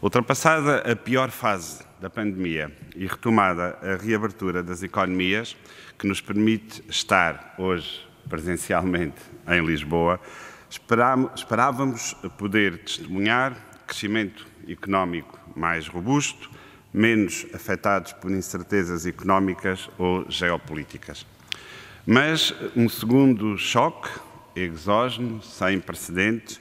Ultrapassada a pior fase da pandemia e retomada a reabertura das economias, que nos permite estar hoje presencialmente em Lisboa, esperávamos poder testemunhar crescimento económico mais robusto, menos afetados por incertezas económicas ou geopolíticas. Mas um segundo choque exógeno, sem precedentes,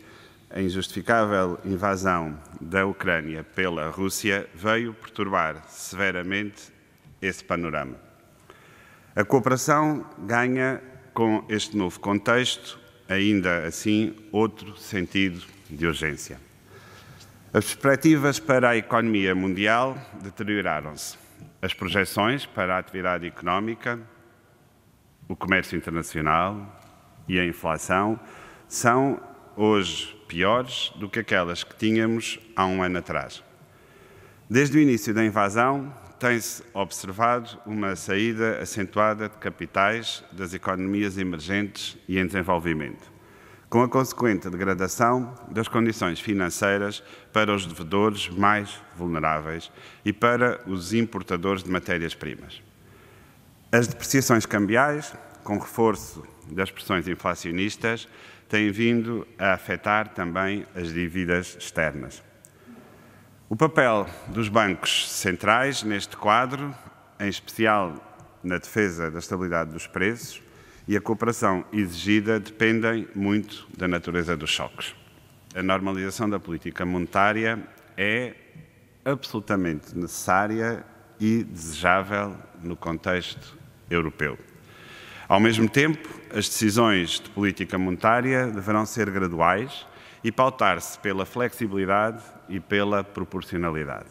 a injustificável invasão da Ucrânia pela Rússia veio perturbar severamente esse panorama. A cooperação ganha, com este novo contexto, ainda assim, outro sentido de urgência. As perspectivas para a economia mundial deterioraram-se. As projeções para a atividade económica, o comércio internacional e a inflação são hoje piores do que aquelas que tínhamos há um ano atrás. Desde o início da invasão, tem-se observado uma saída acentuada de capitais das economias emergentes e em desenvolvimento, com a consequente degradação das condições financeiras para os devedores mais vulneráveis e para os importadores de matérias-primas. As depreciações cambiais, com reforço das pressões inflacionistas, têm vindo a afetar também as dívidas externas. O papel dos bancos centrais neste quadro, em especial na defesa da estabilidade dos preços e a cooperação exigida, dependem muito da natureza dos choques. A normalização da política monetária é absolutamente necessária e desejável no contexto europeu. Ao mesmo tempo, as decisões de política monetária deverão ser graduais e pautar-se pela flexibilidade e pela proporcionalidade.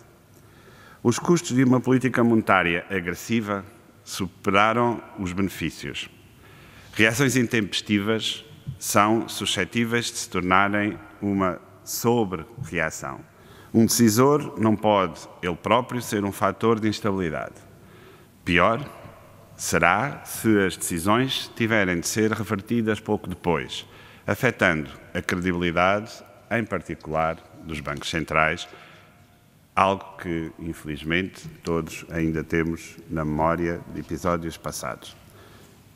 Os custos de uma política monetária agressiva superaram os benefícios. Reações intempestivas são suscetíveis de se tornarem uma sobre-reação. Um decisor não pode, ele próprio, ser um fator de instabilidade. Pior será se as decisões tiverem de ser revertidas pouco depois, afetando a credibilidade, em particular, dos bancos centrais, algo que, infelizmente, todos ainda temos na memória de episódios passados.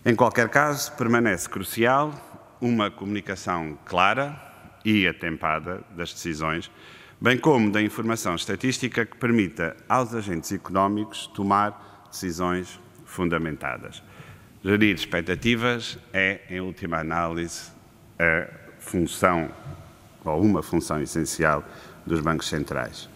Em qualquer caso, permanece crucial uma comunicação clara e atempada das decisões, bem como da informação estatística que permita aos agentes económicos tomar decisões fundamentadas. Gerir expectativas é, em última análise, a função ou uma função essencial dos bancos centrais.